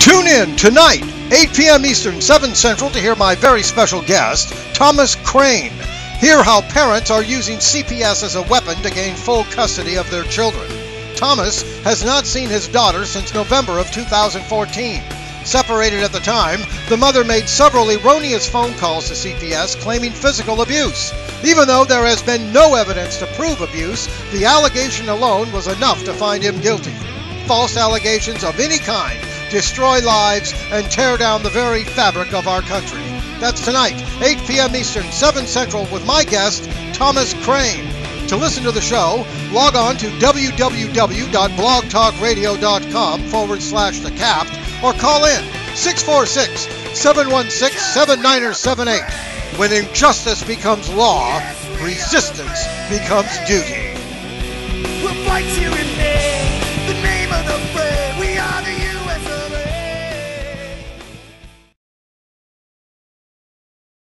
Tune in tonight, 8 p.m. Eastern, 7 Central, to hear my very special guest, Thomas Crane. Hear how parents are using CPS as a weapon to gain full custody of their children. Thomas has not seen his daughter since November of 2014. Separated at the time, the mother made several erroneous phone calls to CPS claiming physical abuse. Even though there has been no evidence to prove abuse, the allegation alone was enough to find him guilty. False allegations of any kind destroy lives, and tear down the very fabric of our country. That's tonight, 8 p.m. Eastern, 7 Central, with my guest, Thomas Crane. To listen to the show, log on to www.blogtalkradio.com forward slash the capt or call in 646 716 7978. When injustice becomes law, resistance becomes duty. We'll